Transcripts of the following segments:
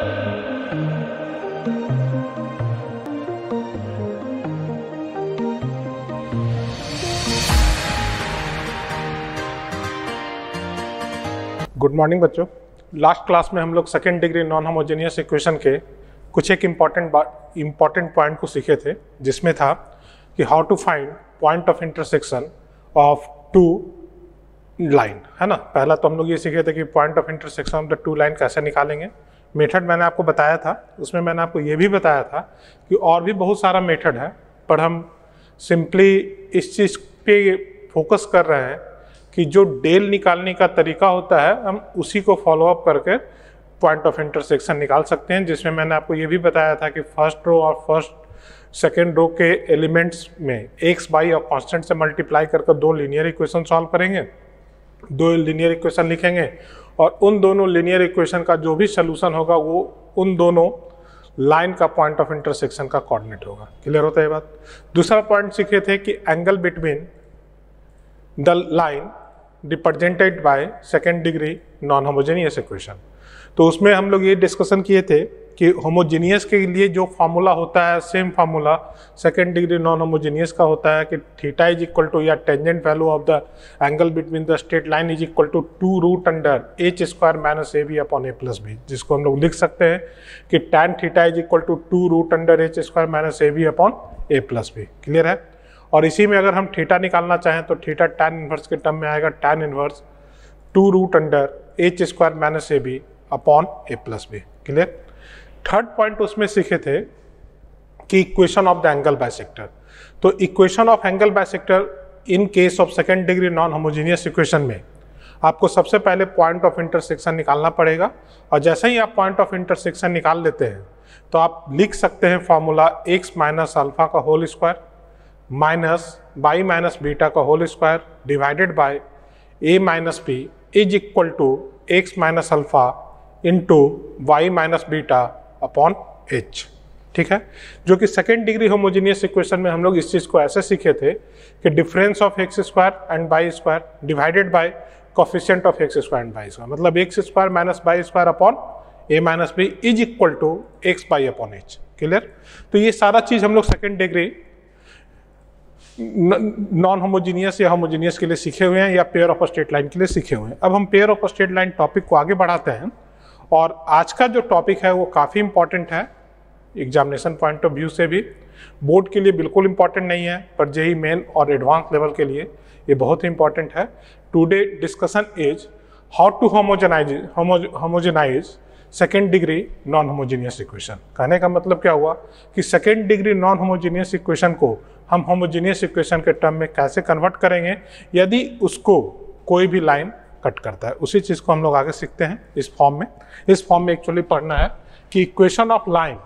Good morning बच्चों। Last class में हम लोग second degree non homogeneous equation के कुछ एक इंपॉर्टेंट इंपॉर्टेंट पॉइंट को सीखे थे, जिसमें था कि how to find point of intersection of two line है ना? पहला तो हम लोग ये सीखे थे कि point of intersection of the two line कैसे निकालेंगे। मेथड मैंने आपको बताया था, उसमें मैंने आपको ये भी बताया था कि और भी बहुत सारा मेथड है, पर हम सिंपली इस चीज़ पे फोकस कर रहे हैं कि जो डेल निकालने का तरीका होता है, हम उसी को फॉलो अप करके पॉइंट ऑफ़ इंटरसेक्शन निकाल सकते हैं, जिसमें मैंने आपको ये भी बताया था कि फ़र्स्ट रो और फ़र्स्ट सेकेंड रो के एलिमेंट्स में एक्स बाई और कांस्टेंट से मल्टीप्लाई करके दो लीनियर इक्वेशन सॉल्व करेंगे, दो लीनियर इक्वेशन लिखेंगे और उन दोनों लिनियर इक्वेशन का जो भी सोल्यूशन होगा, वो उन दोनों लाइन का पॉइंट ऑफ़ इंटरसेक्शन का कोऑर्डिनेट होगा। क्लियर होता है बात? दूसरा पॉइंट सीखे थे कि angle between the line represented by second degree non homogeneous equation तो उसमें हम लोग ये डिस्कशन किए थे कि होमोजीनियस के लिए जो फार्मूला होता है same formula second degree non homogeneous का होता है कि थीटा इज़ इक्वल टू या tangent value of the angle between the straight line is equal to two root under h square minus a b upon a plus b जिसको हम लोग लिख सकते हैं कि tan theta is equal to two root under h square minus a b upon a plus b clear है? और इसी में अगर हम थीटा निकालना चाहें तो थीटा टैन इन्वर्स के टर्म में आएगा tan inverse two root under h square minus a b upon a plus b clear third point उसमें सीखे थे कि equation of the angle bisector तो equation of angle bisector in case of second degree non homogeneous equation में आपको सबसे पहले point of intersection निकालना पड़ेगा और जैसे ही आप पॉइंट ऑफ़ इंटरसेक्शन निकाल लेते हैं तो आप लिख सकते हैं फॉर्मूला एक्स माइनस अल्फ़ा का whole square minus y minus beta का whole square divided by a minus b is equal to x minus alpha into y minus beta upon h ठीक है? जो कि सेकेंड डिग्री होमोजीनियस इक्वेशन में हम लोग इस चीज़ को ऐसे सीखे थे कि difference of x square and y square divided by coefficient of x square and y square मतलब x square minus y square upon a minus b is equal to x y upon h clear तो ये सारा चीज़ हम लोग second degree non homogeneous या homogeneous के लिए सीखे हुए हैं या पेयर ऑफ़ स्टेट लाइन के लिए सीखे हुए हैं। अब हम pair of straight line topic को आगे बढ़ाते हैं। और आज का जो टॉपिक है वो काफ़ी इंपॉर्टेंट है एग्जामिनेशन पॉइंट ऑफ़ व्यू से भी। बोर्ड के लिए बिल्कुल इंपॉर्टेंट नहीं है, पर जेई मेन और एडवांस लेवल के लिए ये बहुत ही इंपॉर्टेंट है। Today discussion is how to homogenize homogenize second degree non homogeneous equation कहने का मतलब क्या हुआ कि second degree non homogeneous equation को हम होमोजीनियस इक्वेशन के टर्म में कैसे कन्वर्ट करेंगे? यदि उसको कोई भी लाइन कट करता है। उसी चीज़ को हम लोग आगे सीखते हैं इस फॉर्म में। इस फॉर्म में एक्चुअली पढ़ना है कि equation of line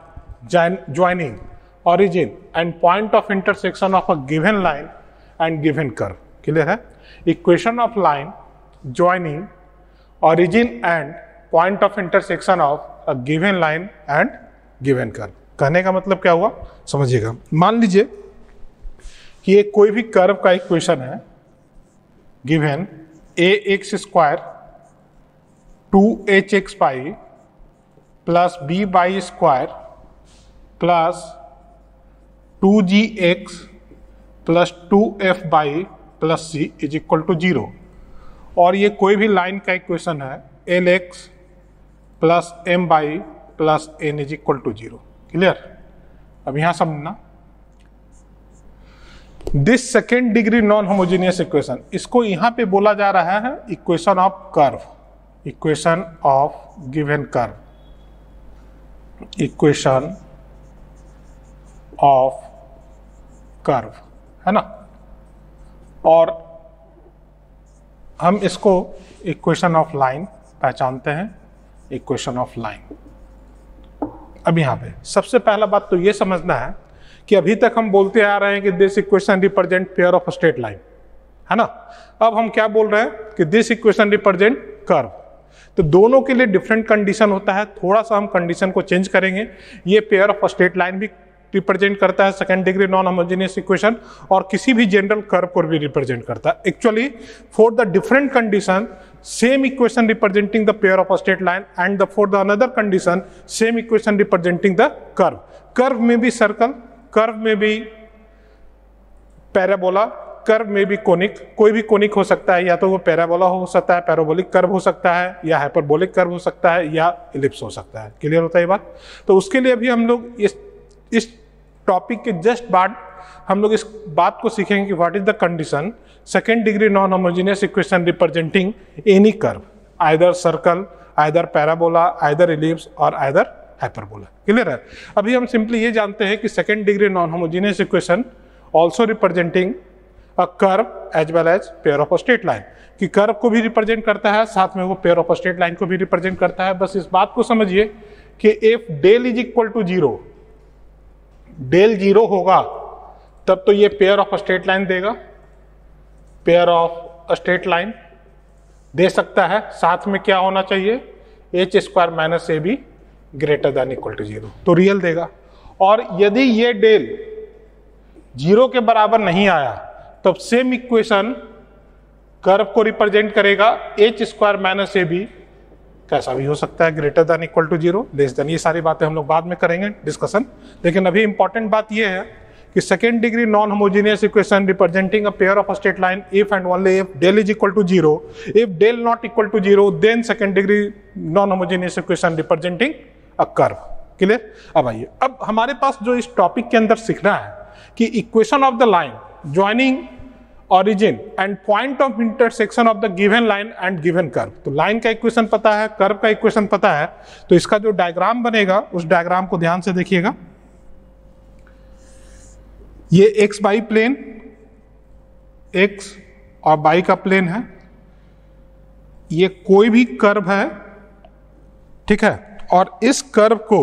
joining origin and point of intersection of a given line and given curve clear है? Equation of line joining origin and point of intersection of a given line and given curve कहने का मतलब क्या हुआ? समझिएगा। मान लीजिए कि ये कोई भी कर्व का इक्वेशन है given a x square two h x y plus b y square plus two g x plus two f y plus c is equal to zero और ये कोई भी लाइन का इक्वेशन है l x plus m y plus n is equal to zero clear अब यहाँ समझना। This second degree non homogeneous equation इसको यहाँ पे बोला जा रहा है equation of curve equation of given curve equation of curve है ना? और हम इसको इक्वेशन ऑफ़ लाइन पहचानते हैं इक्वेशन ऑफ़ लाइन अब यहाँ पे सबसे पहला बात तो ये समझना है कि अभी तक हम बोलते आ रहे हैं कि this equation represent pair of straight line है ना? अब हम क्या बोल रहे हैं कि दिस इक्वेशन रिप्रेजेंट कर्व तो दोनों के लिए डिफरेंट कंडीशन होता है, थोड़ा सा हम कंडीशन को चेंज करेंगे। ये पेयर ऑफ़ स्ट्रेट लाइन भी रिप्रेजेंट करता है second degree non homogeneous equation और किसी भी जनरल कर्व को भी रिप्रेजेंट करता है। Actually for the different condition equation representing the pair of a straight line and the, for the another condition, same equation representing the curve. Curve may be circle curve में भी parabola, curve में भी conic, कोई भी conic हो सकता है, या तो वो पैराबोला हो सकता है, पैराबोलिक कर्व हो सकता है, या हाइपरबोलिक कर्व हो सकता है, या इलिप्स हो सकता है। क्लियर होता है ये बात? तो उसके लिए भी हम लोग इस इस टॉपिक के जस्ट बाद हम लोग इस बात को सीखेंगे कि what is the condition second degree non homogeneous equation representing any curve either circle either parabola either ellipse और आइदर हाइपरबोला क्लियर है? अभी हम सिंपली ये जानते हैं कि second degree non homogeneous equation also representing a curve as well as pair of straight line कि curve को भी रिप्रेजेंट करता है, साथ में वो पेयर ऑफ़ स्ट्रेट लाइन को भी रिप्रेजेंट करता है। बस इस बात को समझिए कि if del is equal to zero del zero होगा, तब तो ये पेयर ऑफ़ स्ट्रेट लाइन देगा। पेयर ऑफ़ स्ट्रेट लाइन दे सकता है। साथ में क्या होना चाहिए? H square minus a b greater than equal to zero तो रियल देगा। और यदि ये डेल ज़ीरो के बराबर नहीं आया, तब सेम इक्वेशन कर्व को रिप्रेजेंट करेगा। H square minus a b कैसा भी हो सकता है greater than equal to zero less than ये सारी बातें हम लोग बाद में करेंगे डिस्कशन लेकिन अभी इंपॉर्टेंट बात यह है कि second degree non homogeneous equation representing a pair of straight line if and only if del is equal to zero if del not equal to zero then second degree non homogeneous equation representing a, curve. Clear अब आइए। अब हमारे पास जो इस topic के अंदर सीखना है कि equation of the line joining origin and point of intersection of the given line and given curve तो लाइन का इक्वेशन पता है कर्व का इक्वेशन पता है। तो इसका जो डायग्राम बनेगा, उस डायग्राम को ध्यान से देखिएगा। ये एक्स बाई प्लेन एक्स और बाई का प्लेन है। ये कोई भी कर्व है, ठीक है? और इस कर्व को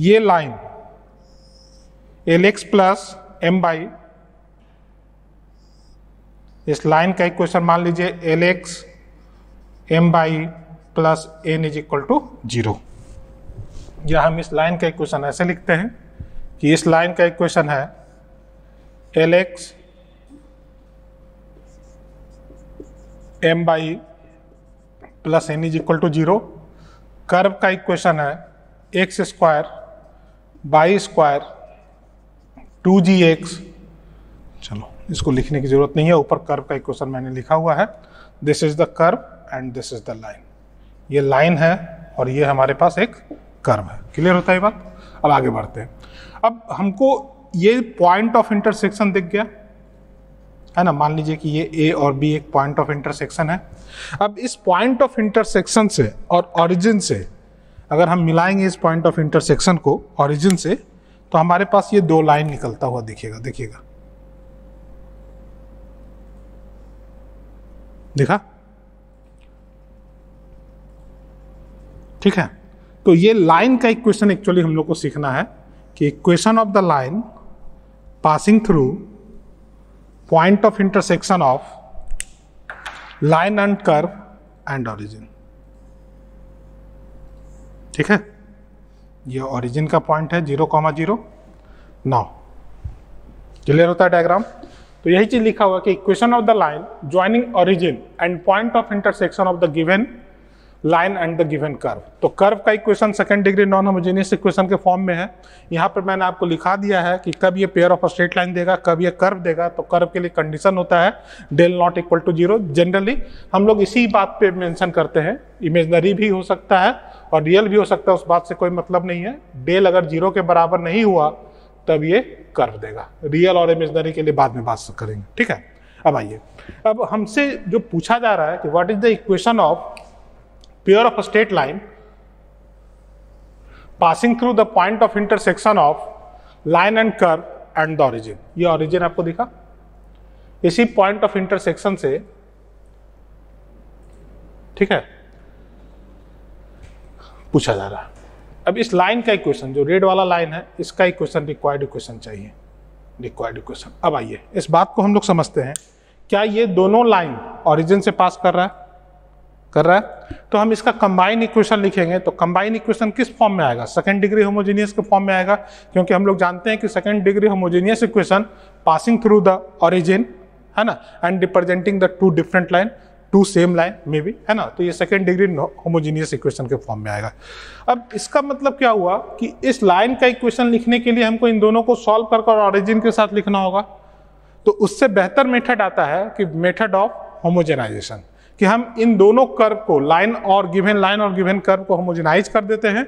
ये line l x plus m y इस लाइन का इक्वेशन मान लीजिए l x m y plus n is equal to zero या हम इस लाइन का इक्वेशन ऐसे लिखते हैं कि इस लाइन का इक्वेशन है l x m y plus n is equal to zero curve का इक्वेशन है x square y square two g x चलो, इसको लिखने की ज़रूरत नहीं है, ऊपर कर्व का इक्वेशन मैंने लिखा हुआ है। This is the curve and this is the line ये लाइन है और ये हमारे पास एक कर्व है। क्लियर होता है बात? अब आगे बढ़ते हैं। अब हमको ये पॉइंट ऑफ़ इंटरसेक्शन दिख गया। है ना? मान लीजिए कि ये ए और बी एक पॉइंट ऑफ़ इंटरसेक्शन है। अब इस पॉइंट ऑफ़ इंटरसेक्शन से और ओरिजिन से, अगर हम मिलाएँगे इस पॉइंट ऑफ़ इंटरसेक्शन को ओरिजिन से तो हमारे पास ये दो लाइन निकलता हुआ दिखेगा, देखिएगा। देखा? ठीक है? तो ये लाइन का इक्वेशन एक्चुअली हम लोग को सीखना है कि equation of the line passing through point of intersection of line and curve and origin ठीक है? ये ओरिजिन का पॉइंट है ज़ीरो कॉमा ज़ीरो नौ क्लियर होता है डायग्राम तो यही चीज़ लिखा हुआ कि equation of the line joining origin and point of intersection of the given line and the given curve तो कर्व का equation second degree non homogeneous equation के फॉर्म में है। यहाँ पर मैंने आपको लिखा दिया है कि कब ये पेयर ऑफ़ स्ट्रेट लाइन देगा, कब ये कर्व देगा तो कर्व के लिए कंडीशन होता है del not equal to zero generally हम लोग इसी बात पे मेंशन करते हैं। इमेजनरी भी हो सकता है और रियल भी हो सकता है, उस बात से कोई मतलब नहीं है। डेल अगर ज़ीरो के बराबर नहीं हुआ, तब ये कर्व देगा। रियल और इमेजनरी के लिए बाद में बात करेंगे। ठीक है? अब आइए। अब हमसे जो पूछा जा रहा है कि what is the equation of pair of straight line passing through the point of intersection of line and curve and the origin ये ऑरिजिन आपको दिखा? इसी पॉइंट ऑफ़ इंटरसेक्शन से, ठीक है? पूछा जा रहा अब इस लाइन का इक्वेशन जो रेड वाला लाइन है, इसका इक्वेशन रिक्वायर्ड इक्वेशन चाहिए। रिक्वायर्ड इक्वेशन अब आइए, इस बात को हम लोग समझते हैं। क्या ये दोनों लाइन ओरिजिन से पास कर रहा है? कर रहा है? तो हम इसका कंबाइन इक्वेशन लिखेंगे। तो कंबाइन इक्वेशन किस फॉर्म में आएगा? सेकंड डिग्री होमोजीनियस के फॉर्म में आएगा, क्योंकि हम लोग जानते हैं कि second degree homogeneous equation passing through the origin है ना? And representing the two different line two same line may be है ना? तो ये सेकेंड डिग्री होमोजीनियस इक्वेशन के फॉर्म में आएगा। अब इसका मतलब क्या हुआ कि इस लाइन का इक्वेशन लिखने के लिए हमको इन दोनों को सॉल्व कर कर ऑरिजिन के साथ लिखना होगा। तो उससे बेहतर मेथड आता है कि मेथड ऑफ़ होमोजेनाइजेशन कि हम इन दोनों कर्व को, लाइन और गिवन, लाइन और गिवन कर्व को होमोजेनाइज कर देते हैं।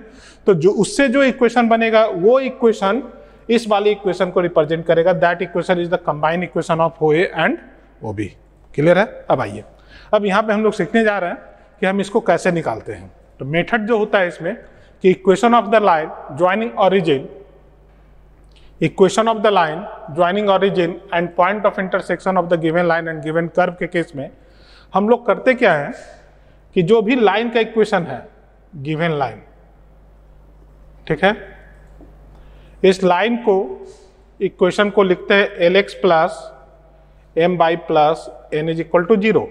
तो जो, उससे जो इक्वेशन बनेगा, वो इक्वेशन इस वाली इक्वेशन को रिप्रेजेंट करेगा। That equation is the combined equation of O A and O B clear है? अब आइए। अब यहाँ पे हम लोग सीखने जा रहे हैं कि हम इसको कैसे निकालते हैं। तो मेथड जो होता है इसमें कि equation of the line joining origin equation of the line joining origin and point of intersection of the given line and given curve के केस में हम लोग करते क्या है कि जो भी लाइन का इक्वेशन है गिवन लाइन ठीक है? इस लाइन को इक्वेशन को लिखते हैं l x plus m y plus n is equal to zero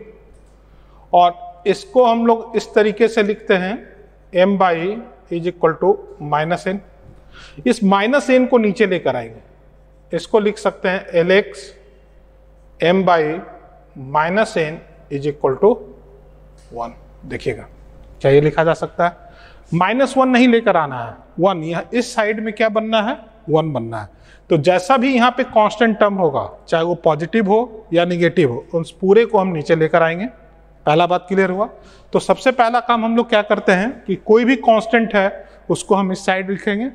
और इसको हम लोग इस तरीके से लिखते हैं m y is equal to minus n इस माइनस एन को नीचे लेकर आएँगे। इसको लिख सकते हैं l x m y minus n is equal to one देखिएगा, क्या ये लिखा जा सकता है? माइनस वन नहीं लेकर आना है। वन यहाँ इस साइड में क्या बनना है? वन बनना है। तो जैसा भी यहाँ पे कांस्टेंट टर्म होगा, चाहे वो पॉजिटिव हो या निगेटिव हो उस पूरे को हम नीचे लेकर आएँगे। पहला बात क्लियर हुआ। तो सबसे पहला काम हम लोग क्या करते हैं कि कोई भी कांस्टेंट है, उसको हम इस साइड लिखेंगे।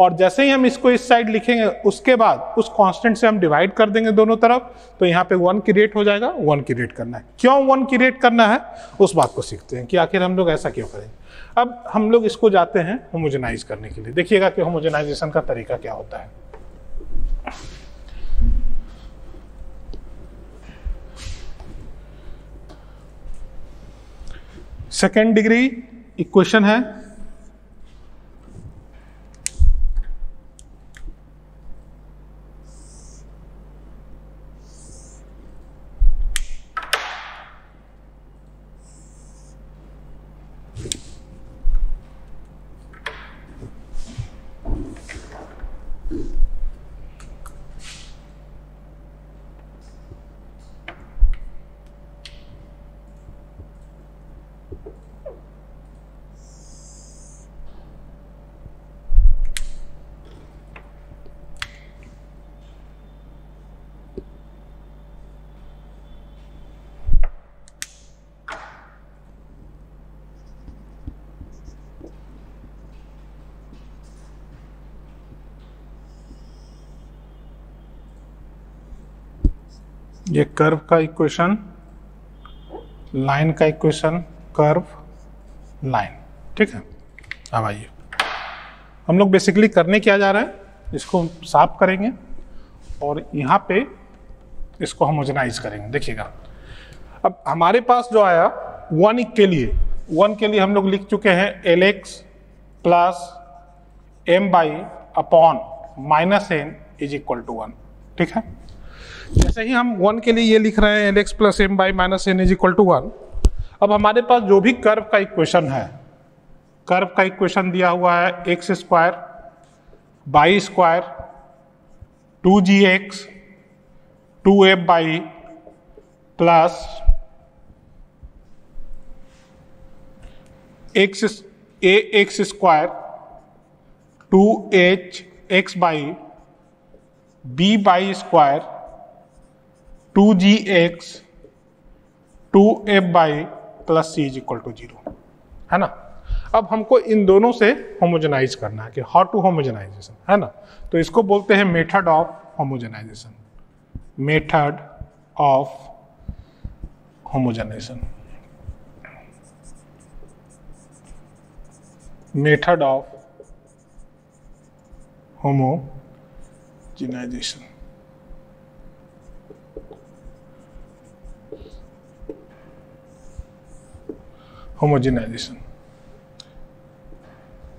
और जैसे ही हम इसको इस साइड लिखेंगे, उसके बाद उस कांस्टेंट से हम डिवाइड कर देंगे दोनों तरफ़ तो यहाँ पे वन की रेट हो जाएगा वन की रेट करना है। क्यों वन की रेट करना है? उस बात को सीखते हैं कि आखिर हम लोग ऐसा क्यों करेंगे अब हम लोग इसको जाते हैं होमोजेनाइज करने के लिए। देखिएगा कि होमोजेनाइजेशन का तरीका क्या होता है। सेकेंड डिग्री इक्वेशन है। ये कर्व का इक्वेशन लाइन का इक्वेशन कर्व लाइन ठीक है? अब आइए। हम लोग बेसिकली करने क्या जा रहे हैं? इसको साफ़ करेंगे और यहाँ पे इसको हम होमोजेनाइज करेंगे। देखिएगा। अब हमारे पास जो आया वन के लिए वन के लिए हम लोग लिख चुके हैं l x plus m y upon minus n is equal to one ठीक है? जैसे ही हम वन के लिए ये लिख रहे हैं l x plus m y minus n is equal to one अब हमारे पास जो भी कर्व का इक्वेशन है कर्व का इक्वेशन दिया हुआ है x square y square two g x two f y plus x a x square two h x y b y square two g x two f y plus c is equal to zero है ना? अब हमको इन दोनों से homogenise करना है कि how to homogenization है ना? तो इसको बोलते हैं method of homogenization method of homogenization method of homogenization homogenization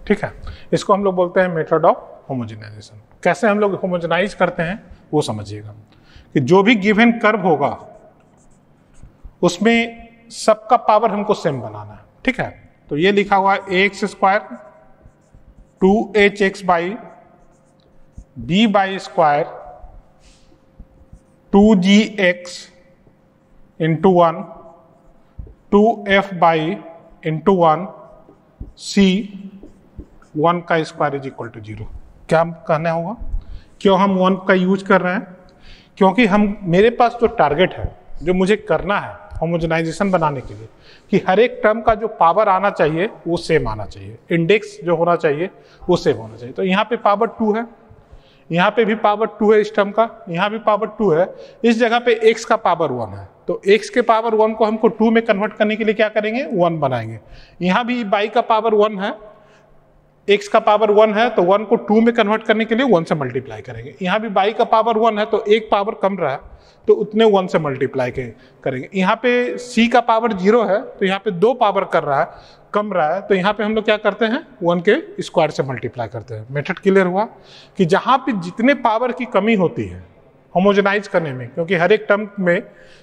ठीक है? इसको हम लोग बोलते हैं मेथड ऑफ़ होमोजिनाइजेशन कैसे हम लोग होमोजेनाइज करते हैं? वो समझिएगा। कि जो भी गिवन कर्व होगा, उसमें सबका पावर हमको सेम बनाना है। ठीक है? तो ये लिखा हुआ है a x square two h x y b y square two g x into one two f y into one c one का square is equal to zero क्या कहना होगा? क्यों हम वन का यूज़ कर रहे हैं? क्योंकि हम, मेरे पास जो टारगेट है, जो मुझे करना है होमोजनाइजेशन बनाने के लिए, कि हर एक टर्म का जो पावर आना चाहिए, वो सेम आना चाहिए. इंडेक्स जो होना चाहिए, वो सेम होना चाहिए. तो यहाँ पे पावर टू है. यहाँ पे भी पावर टू है इस टर्म का. यहाँ भी पावर टू है. इस जगह पे एक्स का पावर वन है. तो एक्स के पावर वन को हमको टू में कन्वर्ट करने के लिए क्या करेंगे? वन बनाएँगे। यहाँ भी बाई का पावर वन है एक्स का पावर वन है तो वन को टू में कन्वर्ट करने के लिए वन से मल्टीप्लाई करेंगे। यहाँ भी बाई का पावर वन है तो एक पावर कम रहा है तो उतने वन से मल्टीप्लाई करेंगे। यहाँ पे सी का पावर ज़ीरो है तो यहाँ पे दो पावर कर रहा है, कम रहा है तो यहाँ पे हम लोग क्या करते हैं? वन के स्क्वायर से मल्टीप्लाई करते हैं। मेथड क्लियर हुआ कि जहाँ पे जितने पावर की कमी होती है होमोजेनाइज करने में, क्योंकि हर एक टर्म में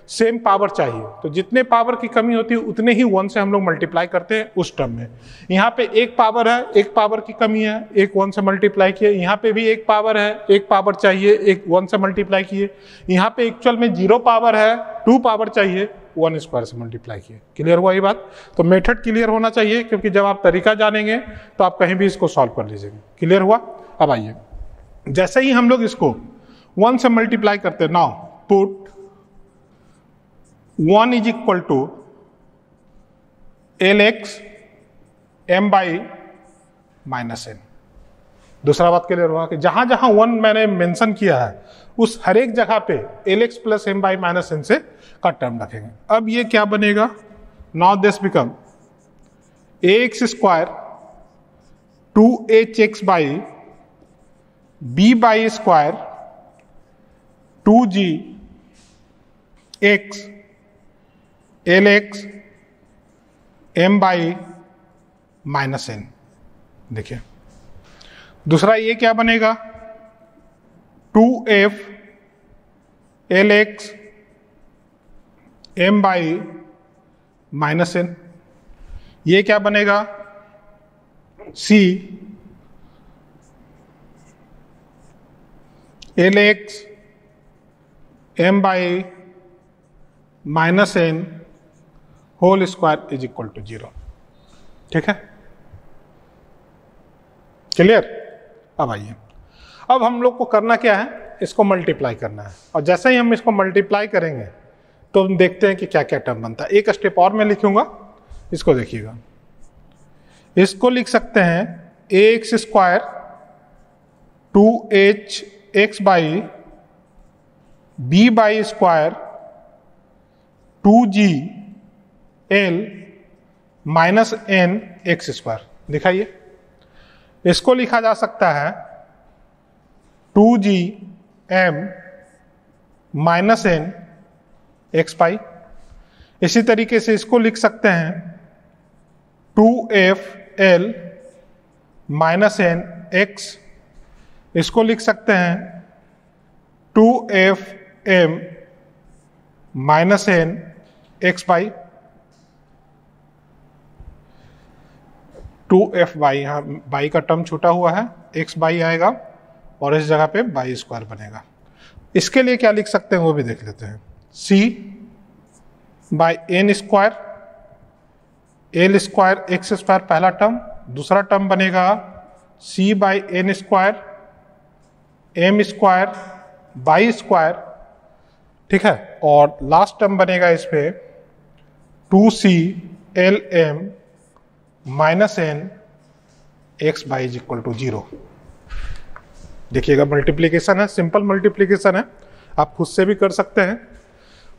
सेम पावर चाहिए। तो जितने पावर की कमी होती है, उतने ही वन से हम लोग मल्टीप्लाई करते हैं उस टर्म में। यहाँ पे एक पावर है, एक पावर की कमी है, एक वन से मल्टीप्लाई किए। यहाँ पे भी एक पावर है, एक पावर चाहिए, एक वन से मल्टीप्लाई किए। यहाँ पे एक्चुअल में ज़ीरो पावर है टू पावर चाहिए वन स्क्वायर से मल्टीप्लाई किए। क्लियर हुआ ये बात? तो मेथड क्लियर होना चाहिए, क्योंकि जब आप तरीका जानेंगे तो आप कहीं भी इसको सॉल्व कर लीजिएगा। क्लियर हुआ? अब आइए। जैसे ही हम लोग इसको वन से मल्टीप्लाई करते हैं now put one is equal to l x m y minus n दूसरा बात क्लियर हुआ कि जहाँ जहाँ वन मैंने मेंशन किया है, उस हर एक जगह पे l x plus m y minus n से का टर्म रखेंगे। अब ये क्या बनेगा? Now this become a x square two h x y b y square two g x l x m y minus n देखिए। दूसरा ये क्या बनेगा? Two f l x m y minus n ये क्या बनेगा? C l x m y minus n whole square is equal to zero ठीक है? क्लियर अब आइए। अब हम लोग को करना क्या है? इसको मल्टीप्लाई करना है। और जैसे ही हम इसको मल्टीप्लाई करेंगे तो हम देखते हैं कि क्या क्या टर्म बनता है। एक स्टेप और मैं लिखूँगा। इसको देखिएगा। इसको लिख सकते हैं x square two h x y b y square two g l minus n x square दिखाइए। इसको लिखा जा सकता है two g m minus n x y इसी तरीके से इसको लिख सकते हैं two f l minus n x इसको लिख सकते हैं two f m minus n x y two f y यहाँ बाई का टर्म छूटा हुआ है एक्स बाई आएगा और इस जगह पे बाई स्क्वायर बनेगा। इसके लिए क्या लिख सकते हैं वो भी देख लेते हैं। C by n square l square x square पहला टर्म दूसरा टर्म बनेगा c by n square m square y square ठीक है? और लास्ट टर्म बनेगा इस पे two c l m minus n x y is equal to zero देखिएगा मल्टीप्लीकेशन है सिंपल मल्टीप्लीकेशन है, आप खुद से भी कर सकते हैं।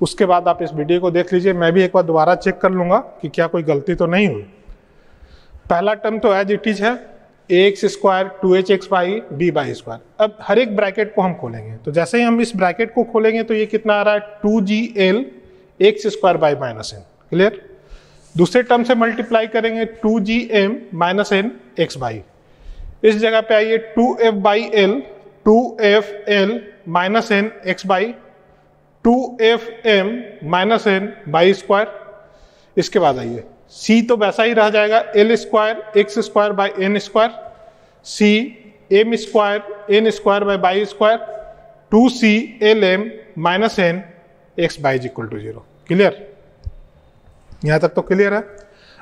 उसके बाद आप इस वीडियो को देख लीजिए, मैं भी एक बार दोबारा चेक कर लूँगा कि क्या कोई गलती तो नहीं हुई। पहला टर्म तो एज इट इज़ है x square, two h x y b y square. अब हर एक ब्रैकेट को हम खोलेंगे। तो जैसे ही हम इस ब्रैकेट को खोलेंगे तो ये कितना आ रहा है? Two g l x square by minus n. Clear? दूसरे टर्म से मल्टीप्लाई करेंगे, two g m minus n x y. इस जगह पे आइए, two f y l, two f l minus n x y, two f m minus n y square. इसके बाद आइए सी तो वैसा ही रह जाएगा l square x square by n square c m square n square by y square two c l m minus n x y equal to zero clear यहाँ तक तो क्लियर है?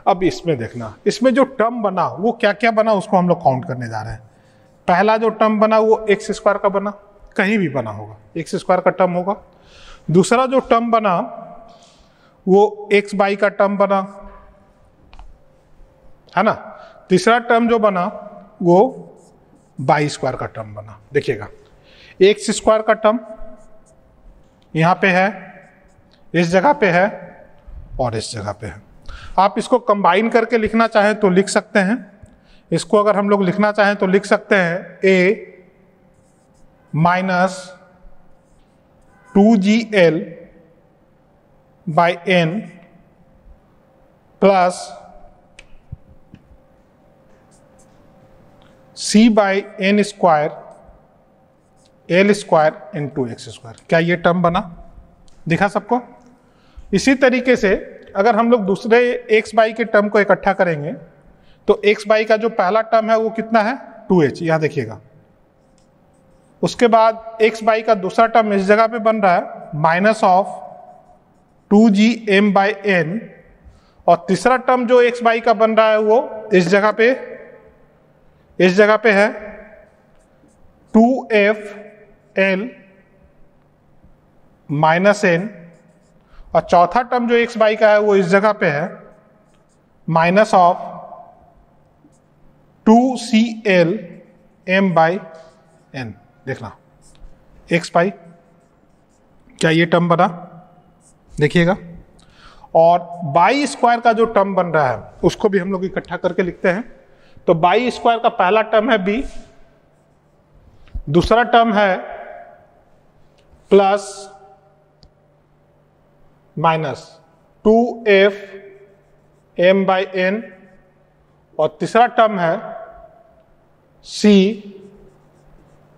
अब इसमें देखना। इसमें जो टर्म बना, वो क्या क्या बना, उसको हम लोग काउंट करने जा रहे हैं। पहला जो टर्म बना, वो एक्स स्क्वायर का बना। कहीं भी बना होगा। एक्स स्क्वायर का टर्म होगा। दूसरा जो टर्म बना, वो एक्स बाई का टर्म बना। है ना? तीसरा टर्म जो बना, वो बाई स्क्वायर का टर्म बना। देखिएगा। एक्स स्क्वायर का टर्म यहाँ पे है, इस जगह पे है और इस जगह पे है। आप इसको कंबाइन करके लिखना चाहें तो लिख सकते हैं। इसको अगर हम लोग लिखना चाहें तो लिख सकते हैं। A minus two g l by n plus c by n square l square into x square क्या ये टर्म बना? दिखा सबको? इसी तरीके से अगर हम लोग दूसरे एक्स बाई के टर्म को इकट्ठा करेंगे तो एक्स बाई का जो पहला टर्म है वो कितना है? टू एच यहाँ देखिएगा। उसके बाद एक्स बाई का दूसरा टर्म इस जगह पे बन रहा है minus of two g m by n और तीसरा टर्म जो एक्स बाई का बन रहा है वो इस जगह पे इस जगह पे है two f l minus n. और चौथा टर्म जो एक्स बाई का है, वो इस जगह पे है minus of two c l m by n. देखना, एक्स बाई क्या ये टर्म बना? देखिएगा। और बाई स्क्वायर का जो टर्म बन रहा है, उसको भी हम लोग इकट्ठा करके लिखते हैं। तो बाई स्क्वायर का पहला टर्म है बी, दूसरा टर्म है plus minus two f m by n, और तीसरा टर्म है c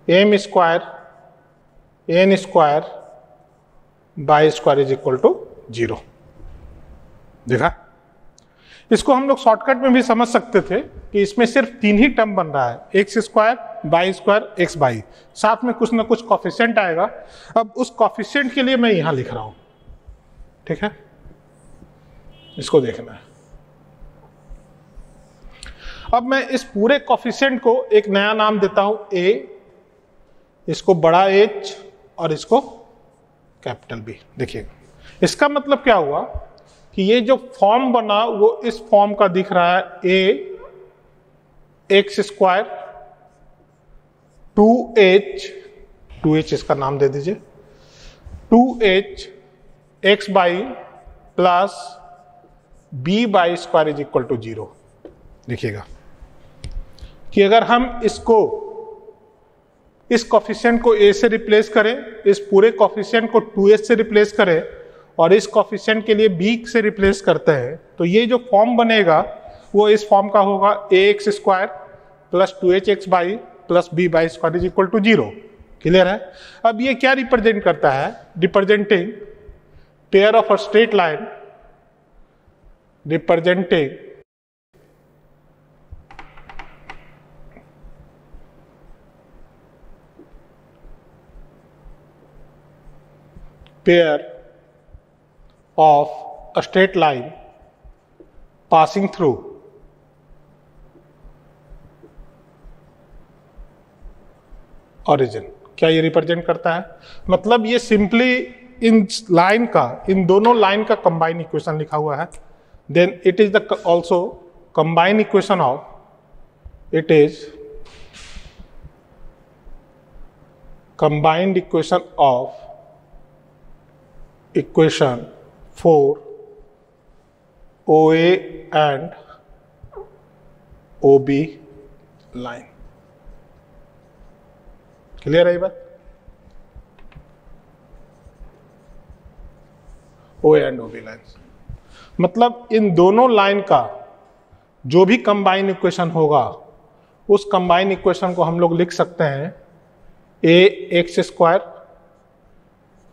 m square n square y square is equal to zero. देखा? इसको हम लोग शॉर्टकट में भी समझ सकते थे कि इसमें सिर्फ़ तीन ही टर्म बन रहा है x square y square x y साथ में कुछ ना कुछ कॉफिशियंट आएगा। अब उस कॉफिशियंट के लिए मैं यहाँ लिख रहा हूँ। ठीक है? इसको देखना है। अब मैं इस पूरे कॉफिशियंट को एक नया नाम देता हूँ ए इसको बड़ा एच और इसको कैपिटल बी देखिएगा इसका मतलब क्या हुआ? कि ये जो फॉर्म बना, वो इस फॉर्म का दिख रहा है a x square two h two h इसका नाम दे दीजिए two h x y plus b y square is equal to zero देखिएगा कि अगर हम इसको, इस कॉफिशियंट को ए से रिप्लेस करें, इस पूरे कॉफिशियंट को टू एच से रिप्लेस करें और इस कॉफिशेंट के लिए बी से रिप्लेस करते हैं तो ये जो फॉर्म बनेगा, वो इस फॉर्म का होगा a x square plus two h x y plus b y square is equal to zero clear है? अब ये क्या रिप्रेजेंट करता है? Representing pair of a straight line representing pair of a straight line passing through. Origin. क्या ये represent करता है? मतलब ये सिंपली इन लाइन का, इन दोनों लाइन का कंबाइन इक्वेशन लिखा हुआ है। Then it is the also combine equation of it is combined equation of equation for O and O B line clear है ये बात ओ एंड ओबी लाइन मतलब इन दोनों लाइन का जो भी कंबाइन इक्वेशन होगा, उस कंबाइन इक्वेशन को हम लोग लिख सकते हैं a x square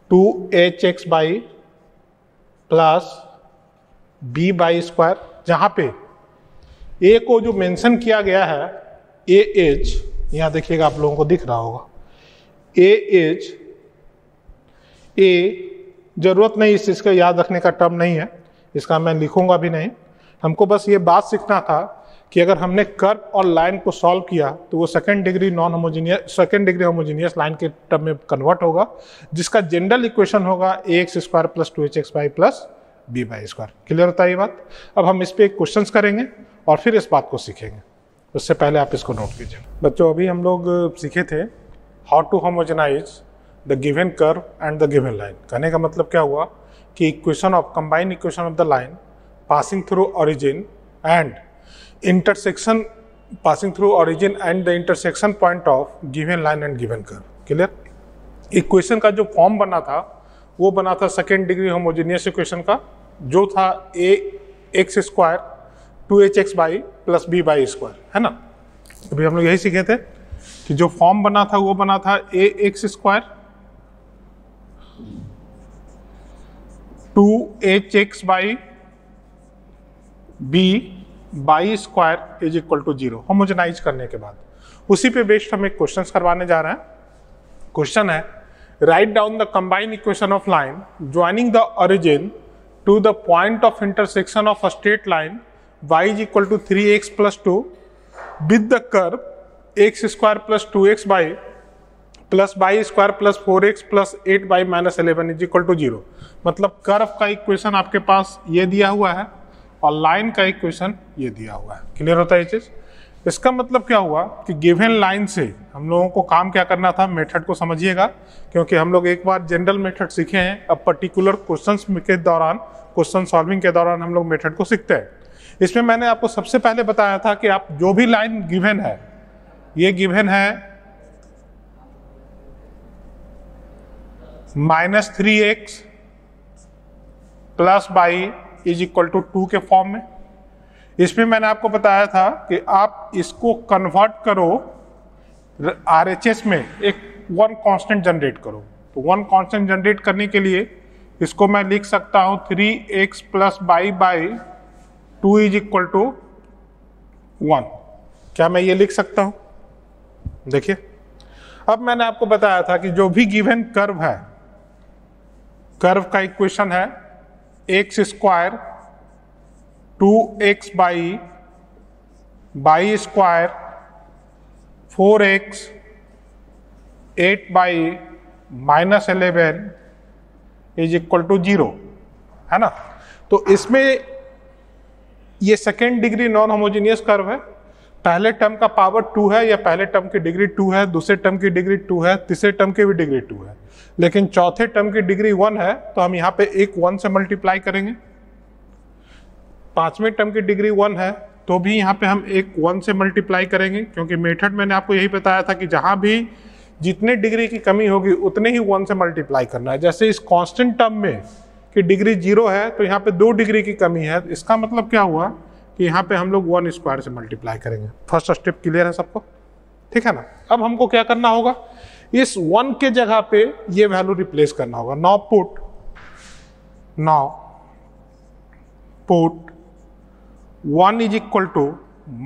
two h x y plus b y square जहाँ पे ए को जो मेंशन किया गया है ए एच यहाँ देखिएगा आप लोगों को दिख रहा होगा। ए एच ए ज़रूरत नहीं इस चीज़ का याद रखने का टर्म नहीं है, इसका मैं लिखूँगा भी नहीं। हमको बस ये बात सीखना था कि अगर हमने कर्व और लाइन को सॉल्व किया तो वो second degree non homogeneous second degree homogeneous line के टर्म में कन्वर्ट होगा, जिसका जनरल इक्वेशन होगा a x square plus two h x y plus b y square clear होता है ये बात? अब हम इस पर क्वेश्चन करेंगे और फिर इस बात को सीखेंगे। उससे पहले आप इसको नोट कीजिए। बच्चों, अभी हम लोग सीखे थे how to homogenize the given curve and the given line कहने का मतलब क्या हुआ? कि equation of combined equation of the line passing through origin and intersection passing through origin and the intersection point of given line and given curve. Clear equation का जो form बना था, वो बना था सेकेंड डिग्री होमोजीनियस इक्वेशन का, जो था a x square two h x y plus b y square है ना? अभी हम लोग यही सीखे थे कि जो फॉर्म बना था, वो बना था a x square two h x y b y square is equal to zero, homogenize करने के बाद। उसी पे बेस्ड हम एक क्वेश्चन करवाने जा रहे हैं। क्वेश्चन है write down the combine equation of line joining the origin to the point of intersection of a straight line y is equal to three x plus two with the curve x square plus two x y plus y square plus four x plus eight y minus eleven is equal to zero मतलब curve का equation आपके पास ये दिया हुआ है और line का इक्वेशन ये दिया हुआ है। क्लियर होता है ये चीज़? इसका मतलब क्या हुआ कि गिवन लाइन से हम लोगों को काम क्या करना था? मेथड को समझिएगा, क्योंकि हम लोग एक बार जनरल मेथड सीखे हैं। अब पर्टिकुलर क्वेश्चंस के दौरान क्वेश्चन सॉल्विंग के दौरान हम लोग मेथड को सीखते हैं। इसमें मैंने आपको सबसे पहले बताया था कि आप जो भी लाइन गिवन है, ये गिवन है minus three x plus y is equal to two के फॉर्म में। इसमें मैंने आपको बताया था कि आप इसको कन्वर्ट करो आरएचएस में एक वन कांस्टेंट जनरेट करो। तो वन कांस्टेंट जनरेट करने के लिए इसको मैं लिख सकता हूँ three x plus y by two is equal to one क्या मैं ये लिख सकता हूँ? देखिए, अब मैंने आपको बताया था कि जो भी गिवन कर्व है कर्व का इक्वेशन है x square two x y y square four x eight y minus eleven is equal to zero है ना? तो इसमें ये second degree non homogeneous curve है। पहले टर्म का पावर टू है, या पहले टर्म की डिग्री टू है, दूसरे टर्म की डिग्री टू है, तीसरे टर्म की भी डिग्री टू है। लेकिन चौथे टर्म की डिग्री वन है तो हम यहाँ पे एक वन से मल्टीप्लाई करेंगे। पाँचवें टर्म की डिग्री वन है तो भी यहाँ पे हम एक वन से मल्टीप्लाई करेंगे, क्योंकि मेथड मैंने आपको यही बताया था कि जहाँ भी जितने डिग्री की कमी होगी, उतने ही वन से मल्टीप्लाई करना है। जैसे इस कांस्टेंट टर्म में कि डिग्री ज़ीरो है तो यहाँ पे दो डिग्री की कमी है, इसका मतलब क्या हुआ? कि यहाँ पे हम लोग वन स्क्वायर से मल्टीप्लाई करेंगे। फ़र्स्ट स्टेप क्लियर है सबको? ठीक है ना? अब हमको क्या करना होगा? इस वन के जगह पे ये वैल्यू रिप्लेस करना होगा। Now put now put one is equal to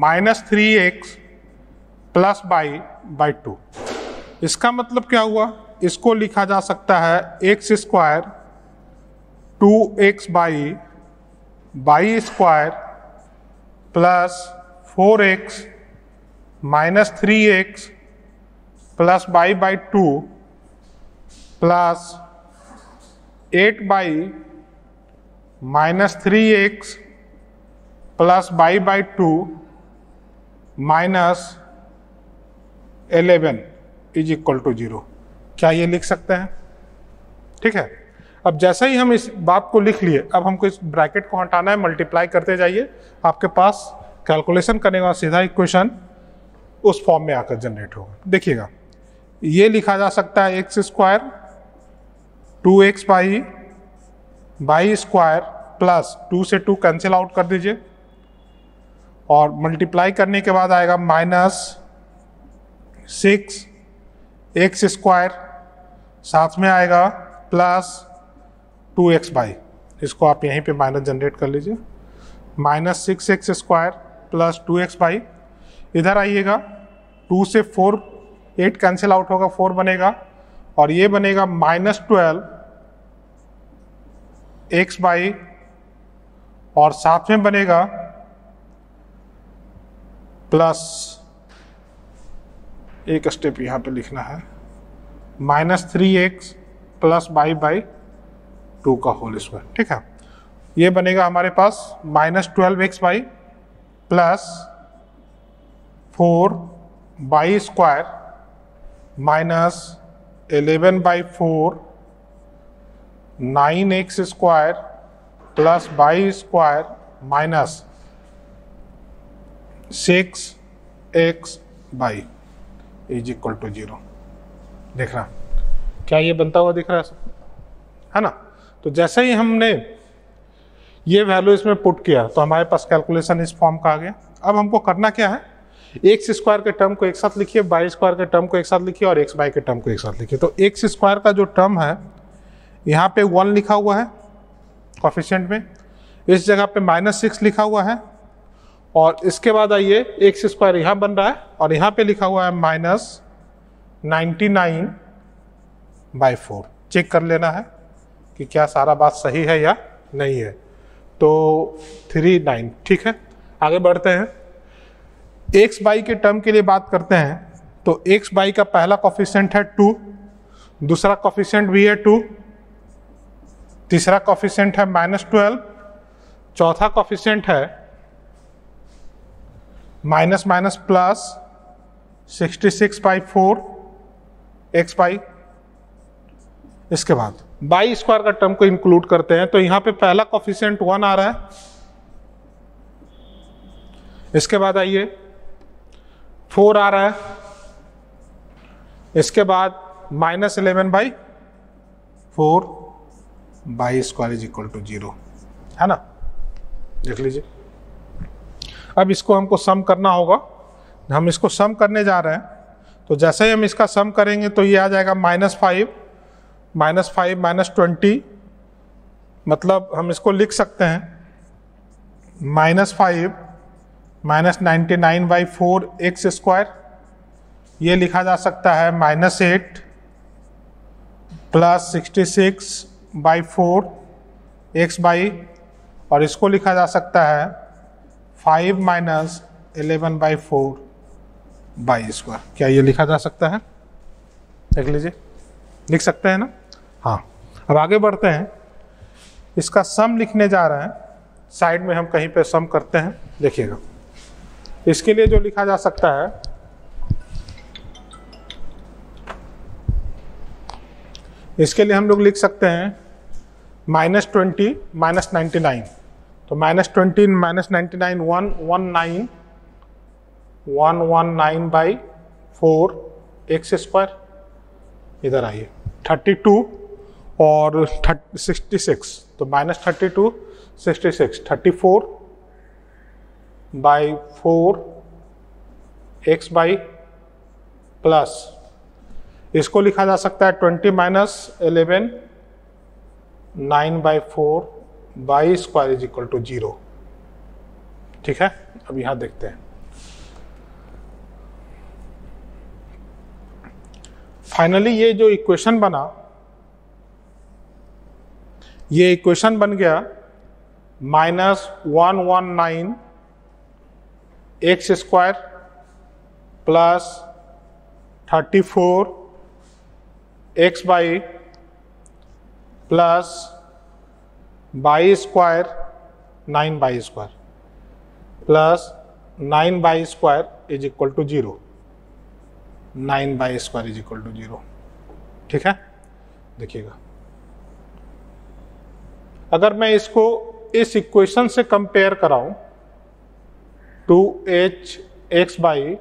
minus three x plus y by two इसका मतलब क्या हुआ? इसको लिखा जा सकता है x square two x y y square plus four x minus three x plus y by two plus eight y minus three x plus y by two minus eleven is equal to zero क्या ये लिख सकते हैं? ठीक है? अब जैसे ही हम इस बात को लिख लिए, अब हमको इस ब्रैकेट को हटाना है मल्टीप्लाई करते जाइए। आपके पास कैलकुलेशन करने का सीधा इक्वेशन उस फॉर्म में आकर जनरेट होगा। देखिएगा, ये लिखा जा सकता है x square two x y y square plus two से टू कैंसिल आउट कर दीजिए। और मल्टीप्लाई करने के बाद आएगा माइनस सिक्स एक्स स्क्वायर साथ में आएगा प्लस टू एक्स बाई। इसको आप यहीं पे माइनस जनरेट कर लीजिए। Minus six x square plus two x y. इधर आइएगा टू से फोर एट कैंसिल आउट होगा फोर बनेगा। और ये बनेगा माइनस ट्वेल्व एक्स बाई। और साथ में बनेगा प्लस एक स्टेप यहाँ पे लिखना है। Minus three x plus y by. Two का होल स्क्वायर, ठीक है? ये बनेगा हमारे पास minus twelve x y plus four y square minus eleven by four nine x square plus y square minus six x y is equal to zero. देख रहा क्या ये बनता हुआ दिख रहा है सब? है ना? तो जैसे ही हमने ये वैल्यू इसमें पुट किया तो हमारे पास कैलकुलेशन इस फॉर्म का आ गया। अब हमको करना क्या है? एक्स स्क्वायर के टर्म को एक साथ लिखिए बाई स्क्वायर के टर्म को एक साथ लिखिए और एक्स बाई के टर्म को एक साथ लिखिए। तो एक्स स्क्वायर का जो टर्म है, यहाँ पे वन लिखा हुआ है कॉफिशियंट में। इस जगह पे माइनस सिक्स लिखा हुआ है और इसके बाद आइए एक्स स्क्वायर यहाँ बन रहा है और यहाँ पे लिखा हुआ है minus ninety nine by four check कर लेना है। कि क्या सारा बात सही है या नहीं है। तो थ्री नाइन, ठीक है? आगे बढ़ते हैं। एक्स बाई के टर्म के लिए बात करते हैं तो एक्स बाई का पहला कॉफिशेंट है टू, दूसरा कॉफिशेंट भी है टू, तीसरा कॉफिशेंट है माइनस ट्वेल्व, चौथा कॉफिशेंट है minus minus plus sixty six by four, x y इसके बाद। बाई स्क्वायर का टर्म को इंक्लूड करते हैं तो यहाँ पे पहला कॉफिशियंट वन आ रहा है। इसके बाद आइए फोर आ रहा है। इसके बाद minus eleven by four y square is equal to zero है ना? देख लीजिए। अब इसको हमको सम करना होगा। हम इसको सम करने जा रहे हैं तो जैसे ही हम इसका सम करेंगे तो ये आ जाएगा minus five minus five, minus twenty मतलब हम इसको लिख सकते हैं। Minus five, minus ninety nine by four x square, ये लिखा जा सकता है minus eight, plus sixty six by four x y, और इसको लिखा जा सकता है five minus eleven by four y square. क्या ये लिखा जा सकता है? देख लीजिए। लिख सकते हैं ना? हाँ। अब आगे बढ़ते हैं। इसका सम लिखने जा रहे हैं। साइड में हम कहीं पे सम करते हैं। देखिएगा। इसके लिए जो लिखा जा सकता है, इसके लिए हम लोग लिख सकते हैं minus twenty, minus ninety nine. तो minus twenty, minus ninety nine, one one nine, one one nine by four, x square. इधर आइए। थर्टी टू और सिक्सटी सिक्स तो minus thirty two sixty six thirty four by four x y plus इसको लिखा जा सकता है twenty minus eleven nine by four y square is equal to zero ठीक है? अब यहाँ देखते हैं। फाइनली ये जो इक्वेशन बना, ये इक्वेशन बन गया minus one one nine X square plus thirty four X Y plus Y square nine Y square plus nine Y square is equal to zero nine Y square is equal to zero. ठीक है? देखिएगा। अगर मैं इसको इस equation से compare कराऊं, two h x y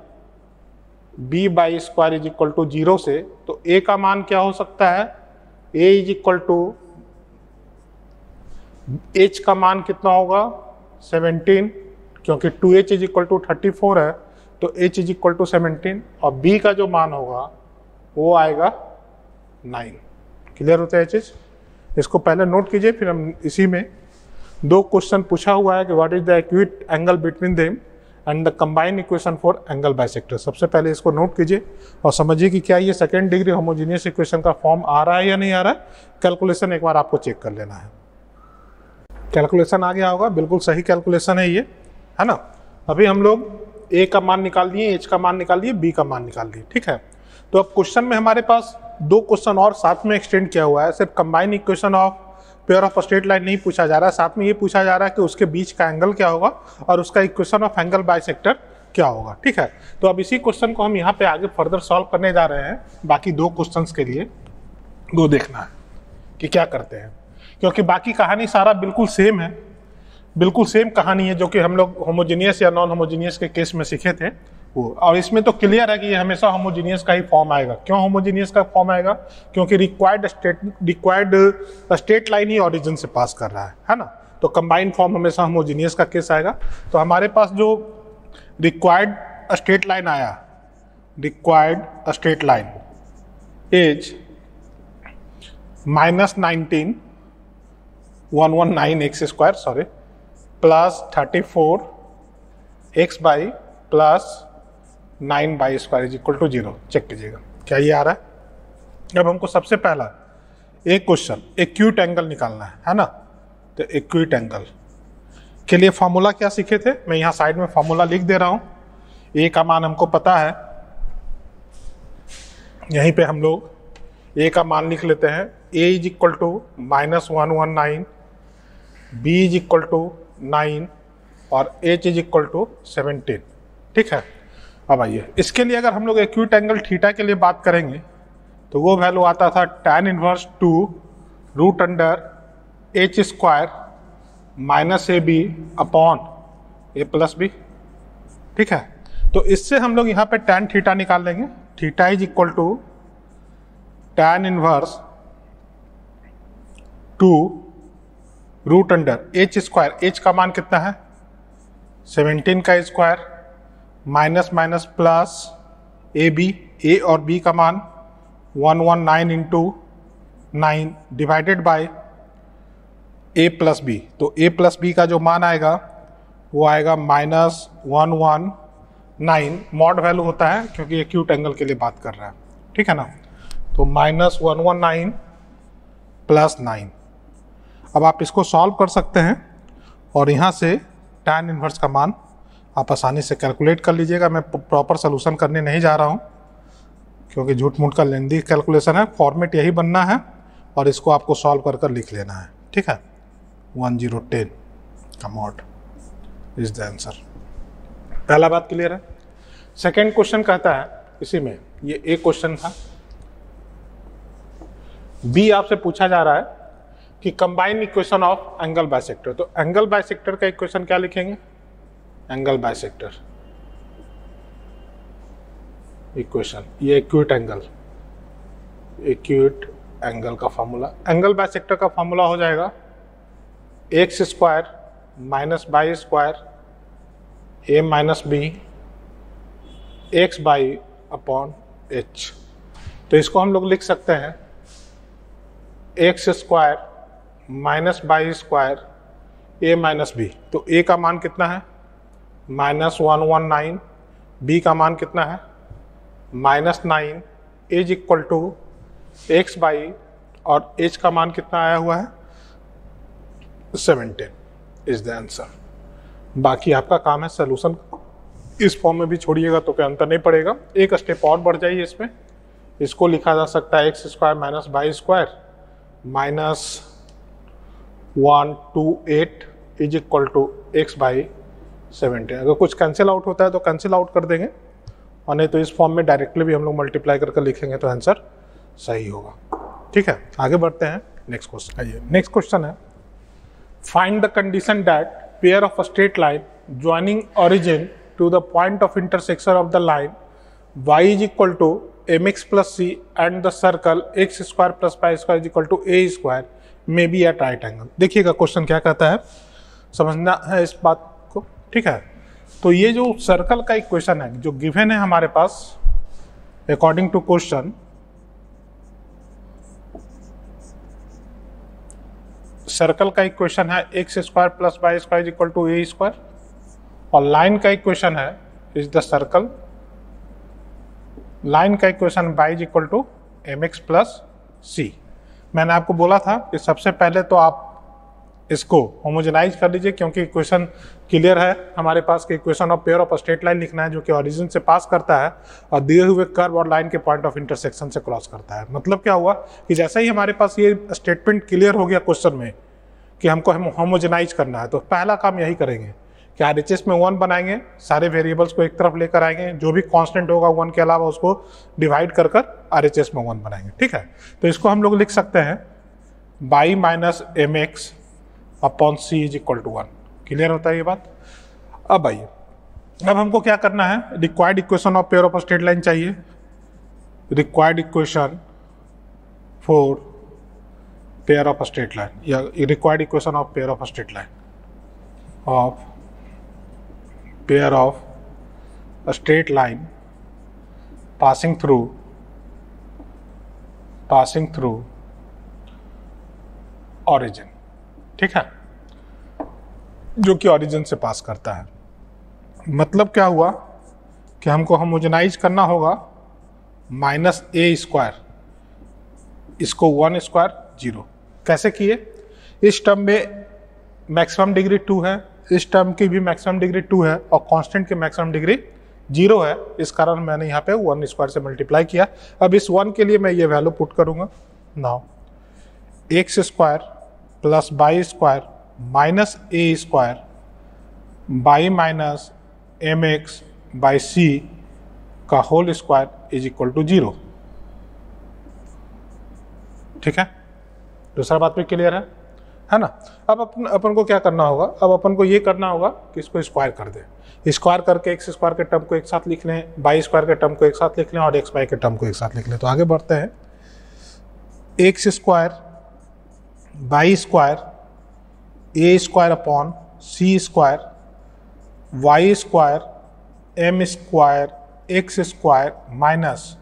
b y square is equal to zero से तो ए का मान क्या हो सकता है? A is equal two H का मान कितना होगा? 17 क्योंकि two H is equal to thirty है। तो H is equal to seventeen और बी का जो मान होगा, वो आएगा नाइन क्लियर होता है एच चीज़ इसको पहले नोट कीजिए, फिर हम इसी में दो क्वेश्चन पूछा हुआ है कि what is the acute angle between them and the combine equation for angle bisector सबसे पहले इसको नोट कीजिए और समझिए कि क्या ये सेकेंड डिग्री होमोजीनियस इक्वेशन का फॉर्म आ रहा है या नहीं आ रहा है। कैलकुलेशन एक बार आपको चेक कर लेना है। कैलकुलेशन आ गया होगा बिल्कुल सही कैलकुलेशन है ये, है ना? अभी हम लोग ए का मान निकाल दिए एच का मान निकाल दिए बी का मान निकाल दिए, ठीक है? तो अब क्वेश्चन में हमारे पास दो क्वेश्चन और साथ में एक्सटेंड किया हुआ है। सिर्फ़ combine equation of pair of straight line नहीं पूछा जा रहा है। साथ में ये पूछा जा रहा है कि उसके बीच का एंगल क्या होगा और उसका इक्वेशन ऑफ़ एंगल बाइसेक्टर क्या होगा, ठीक है? तो अब इसी क्वेश्चन को हम यहाँ पे आगे फर्दर सॉल्व करने जा रहे हैं। बाकी दो क्वेश्चन के लिए वो देखना है कि क्या करते हैं। क्योंकि बाकी कहानी सारा बिल्कुल सेम है। बिल्कुल सेम कहानी है जो कि हम लोग होमोजीनियस या नॉन होमोजीनियस के केस में सीखे थे। वो, और इसमें तो क्लियर है कि ये हमेशा होमोजीनियस का ही फॉर्म आएगा। क्यों होमोजीनियस का फॉर्म आएगा? क्योंकि required state required state line ही ऑरिजिन से पास कर रहा है है ना? तो कंबाइंड फॉर्म हमेशा होमोजीनियस का केस आएगा। तो हमारे पास जो रिक्वायर्ड स्टेट लाइन आया required state line as minus nineteen one one nine x square sorry plus thirty four x y plus nine y square is equal to zero. Check कीजिएगा। क्या ये आ रहा है? अब हमको सबसे पहला एक क्वेश्चन एक्यूट एंगल निकालना है है ना? तो एक्यूट एंगल। के लिए फार्मूला क्या सीखे थे? मैं यहाँ साइड में फार्मूला लिख दे रहा हूँ। ए का मान हमको पता है। यहीं पे हम लोग ए का मान लिख लेते हैं। A is equal to minus one one nine, b is equal to nine और h is equal to seventeen. ठीक है? अब आइए। इसके लिए अगर हम लोग एक्यूट एंगल थीटा के लिए बात करेंगे तो वो वैल्यू आता था tan inverse two root under h square minus a b upon a plus b ठीक है? तो इससे हम लोग यहाँ पे टेन थीटा निकाल लेंगे। Theta is equal to tan inverse two root under h square, h का मान कितना है? सेवनटीन का square, minus minus plus a b, a और बी का मान one one nine into nine divided by a plus b तो a plus B का जो मान आएगा, वो आएगा minus one one nine. Mod value होता है क्योंकि एक्यूट एंगल के लिए बात कर रहा है। ठीक है ना? तो minus one one nine plus nine. अब आप इसको सॉल्व कर सकते हैं और यहाँ से टैन इन्वर्स का मान आप आसानी से कैलकुलेट कर लीजिएगा। मैं प्रॉपर सोल्यूशन करने नहीं जा रहा हूँ, क्योंकि झूठ मूठ का लेंदी कैलकुलेशन है। फॉर्मेट यही बनना है और इसको आपको सॉल्व कर कर लिख लेना है। ठीक है? वन ज़ीरो टेन का मॉड इज़ द आंसर पहला बात क्लियर है? सेकेंड क्वेश्चन कहता है, इसी में, ये एक क्वेश्चन था। बी आपसे पूछा जा रहा है कि combine equation of angle bisector तो एंगल बाइसेक्टर का इक्वेशन क्या लिखेंगे? एंगल बाइसेक्टर इक्वेशन ये एक्यूट एंगल एक्यूट एंगल का फॉर्मूला एंगल बाइसेक्टर का फॉर्मूला हो जाएगा x square minus y square a minus b x y upon h तो इसको हम लोग लिख सकते हैं. X square minus y square, a minus b. तो ए का मान कितना है? Minus one one nine, b का मान कितना है? Minus nine, as equal to x y, और एच का मान कितना आया हुआ है? सेवनटीन इज़ द आंसर बाकी आपका काम है सोल्यूशन इस फॉर्म में भी छोड़िएगा तो कोई अंतर नहीं पड़ेगा। एक स्टेप और बढ़ जाइए इसमें। इसको लिखा जा सकता है x square minus y square minus one two eight is equal to x by seventeen अगर कुछ कैंसिल आउट होता है तो कैंसिल आउट कर देंगे। और नहीं तो इस फॉर्म में डायरेक्टली भी हम लोग मल्टीप्लाई करके लिखेंगे तो आंसर सही होगा। ठीक है? आगे बढ़ते हैं। नेक्स्ट क्वेश्चन आइए। नेक्स्ट क्वेश्चन है। Find the condition that pair of a straight line joining origin to the point of intersection of the line y is equal to m x plus c and the circle x square plus pi square is equal to a square. May be at right angle. देखिएगा question क्या कहता है? समझना है इस बात को? ठीक है? तो ये जो सर्कल का इक्वेशन है, जो गिवन है हमारे पास अकॉर्डिंग टू क्वेश्चन सर्कल का इक्वेशन है x square plus y square equal to a square और लाइन का इक्वेशन है इज़ द सर्कल लाइन का equation y is equal to m x plus c मैंने आपको बोला था कि सबसे पहले तो आप इसको होमोजेनाइज कर लीजिए, क्योंकि इक्वेशन क्लियर है। हमारे पास कि equation of pair of straight line लिखना है, जो कि ओरिजिन से पास करता है, और दिए हुए कर्व और लाइन के पॉइंट ऑफ़ इंटरसेक्शन से क्रॉस करता है। मतलब क्या हुआ कि जैसे ही हमारे पास ये स्टेटमेंट क्लियर हो गया क्वेश्चन में, कि हमको हम होमोजेनाइज करना है तो पहला काम यही करेंगे। कि आर में वन बनाएँगे, सारे वेरिएबल्स को एक तरफ़ लेकर आएँगे, जो भी कांस्टेंट होगा वन के अलावा उसको डिवाइड कर कर आर में वन बनाएँगे, ठीक है? तो इसको हम लोग लिख सकते हैं y minus m x upon c is equal to one clear होता है ये बात? अब आइए, अब हमको क्या करना है? Required equation of pair of straight line चाहिए। Required equation for pair of straight line या required equation of pair of straight line of pair of straight line passing through passing through origin ठीक है? जो कि origin से पास करता है। मतलब क्या हुआ? कि हमको होमोजेनाइज करना होगा। माइनस ए स्क्वायर इसको वन स्क्वायर ज़ीरो कैसे किए? इस टर्म में मैक्सिमम डिग्री टू है। इस टर्म की भी मैक्सिमम डिग्री टू है और कांस्टेंट की मैक्सिमम डिग्री ज़ीरो है। इस कारण मैंने यहाँ पे वन स्क्वायर से मल्टीप्लाई किया। अब इस वन के लिए मैं ये वैल्यू पुट करूँगा। Now x square plus y square minus a square y minus m x by c का whole square is equal to zero ठीक है? दूसरा बात भी क्लियर है? है ना? अब अपन अपन को क्या करना होगा? अब अपन को ये करना होगा कि इसको स्क्वायर कर दे। स्क्वायर करके एक्स स्क्वायर के टर्म को एक साथ लिख लें बाई स्क्वायर के टर्म को एक साथ लिख लें और एक्स बाई के टर्म को एक साथ लिख लें। तो आगे बढ़ते हैं। X square y square a square upon c square y square m square x square minus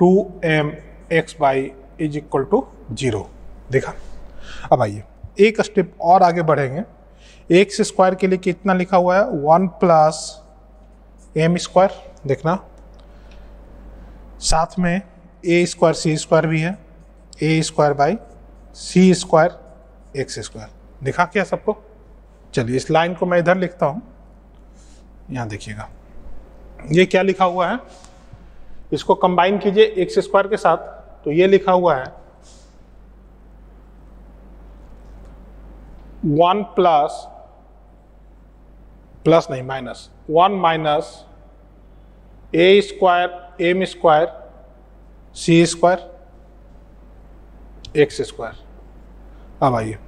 two m x y is equal to zero देखा? अब आइए, एक स्टेप और आगे बढ़ेंगे। एक्स स्क्वायर के लिए कितना लिखा हुआ है? वन प्लस एम स्क्वायर, देखना। साथ में ए स्क्वायर, सी स्क्वायर भी है। A square by c square, x square. दिखा क्या सबको? चलिए, इस लाइन को मैं इधर लिखता हूँ। यहाँ देखिएगा। ये क्या लिखा हुआ है? इसको कंबाइन कीजिए, एक्स स्क्वायर के साथ। तो ये लिखा हुआ है वन प्लस प्लस नहीं minus one minus a square m square c square x square अब आइए।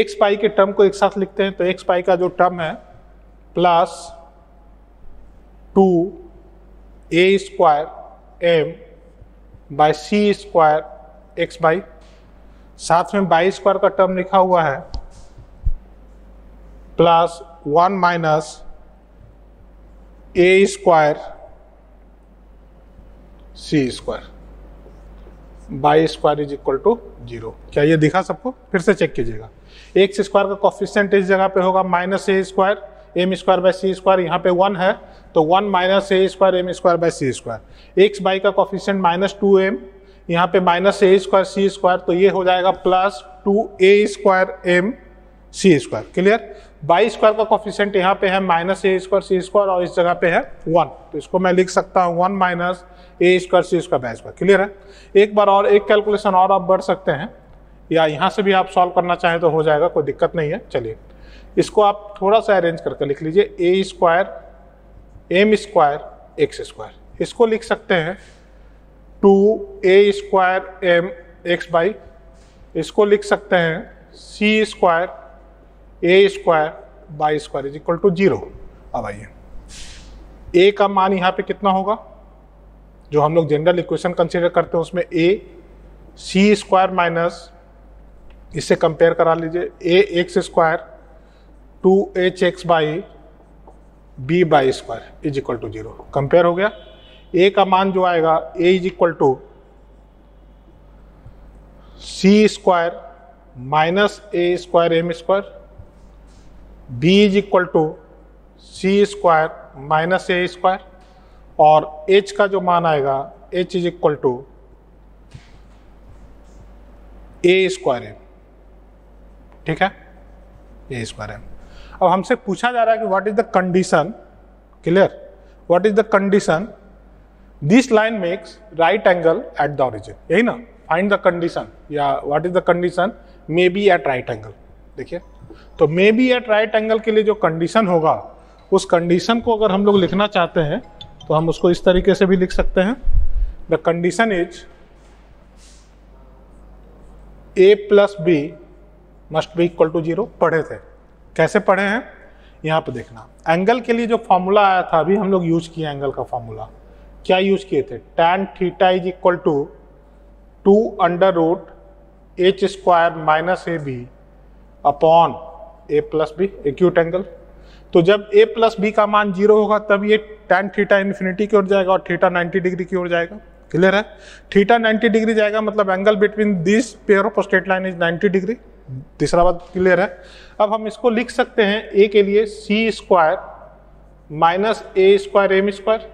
एक्स पाई के टर्म को एक साथ लिखते हैं तो एक्स पाई का जो टर्म है plus two a square m by c square x y साथ में बाई स्क्वायर का टर्म लिखा हुआ है plus one minus a square c square y square is equal to zero क्या ये दिखा सबको? फिर से चेक कीजिएगा। एक्स स्क्वायर का कॉफिशियंट इस जगह पे होगा minus a square m square y c square यहाँ पे वन है तो one minus a square m square y c square x y का कॉफिशियंट माइनस टू एम यहाँ पे minus a square c square तो ये हो जाएगा plus two a square m c square clear y square का कॉफिशियंट यहाँ पे है, minus a square c square और इस जगह पे है वन। तो इसको मैं लिख सकता हूँ, one minus a square c square y square. Clear है? एक बार और एक कैलकुलेशन और आप बढ़ सकते हैं, या यहाँ से भी आप सॉल्व करना चाहें तो हो जाएगा, कोई दिक्कत नहीं है। चलिए, इसको आप थोड़ा सा अरेंज करके लिख लीजिए, a square, m square, x square. इसको लिख सकते हैं, two a square m x y, इसको लिख सकते हैं, c square a square y square is equal to zero अब आइए। ए का मान यहाँ पे कितना होगा? जो हम लोग जनरल इक्वेशन कंसिडर करते हैं, उसमें ए सी स्क्वायर माइनस इससे कंपेयर करा लीजिए। A x square two h x y b y square is equal to zero compare हो गया। ए का मान जो आएगा a is equal to c square minus a square m square b is equal to c square minus a square और h का जो मान आएगा, h is equal to a square m ठीक है? ए स्क्वायर एम अब हमसे पूछा जा रहा है कि what is the condition clear what is the condition this line makes right angle at the origin यही ना? फाइंड द कंडीशन या what is the condition may be at right angle देखिए। तो may be at right angle के लिए जो condition होगा, उस कंडीशन को अगर हम लोग लिखना चाहते हैं तो हम उसको इस तरीके से भी लिख सकते हैं। The condition is a plus b must be equal to zero पढ़े थे। कैसे पढ़े हैं? यहाँ पे देखना। एंगल के लिए जो फॉर्मूला आया था, अभी हम लोग यूज़ किए एंगल का फॉर्मूला क्या यूज़ किए थे? Tan theta is equal to two under root h square minus a b upon a plus b acute angle तो जब ए प्लस बी का मान ज़ीरो होगा, तब ये टेन थीटा इन्फिनिटी की ओर जाएगा और थीटा 90 डिग्री की ओर जाएगा. क्लियर है? थीटा 90 डिग्री जाएगा मतलब angle between this pair of straight line is 90 degree तीसरा बात क्लियर है? अब हम इसको लिख सकते हैं ए के लिए c square minus a square m square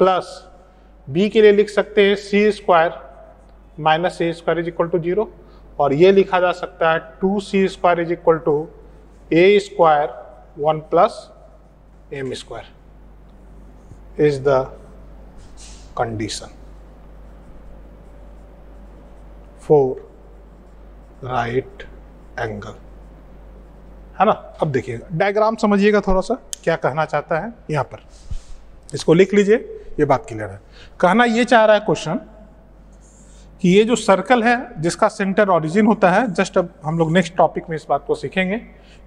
plus b के लिए लिख सकते हैं c square minus a square is equal to zero और ये लिखा जा सकता है two c square is equal to a square one plus m square is the condition for right angle है ना? अब देखिएगा। डायग्राम समझिएगा थोड़ा सा क्या कहना चाहता है? यहाँ पर। इसको लिख लीजिए। ये बात क्लियर है। कहना ये चाह रहा है क्वेश्चन कि ये जो सर्कल है, जिसका सेंटर ओरिजिन होता है जस्ट अब हम लोग नेक्स्ट टॉपिक में इस बात को सीखेंगे।